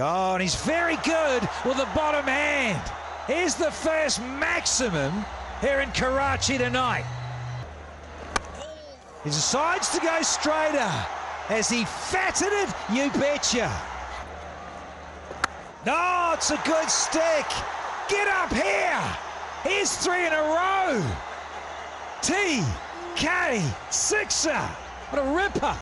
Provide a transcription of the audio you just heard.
Oh, and he's very good with the bottom hand. Here's the first maximum here in Karachi tonight. He decides to go straighter. Has he fatted it? You betcha. No, it's a good stick. Get up here. Here's three in a row. T, K, sixer. What a ripper.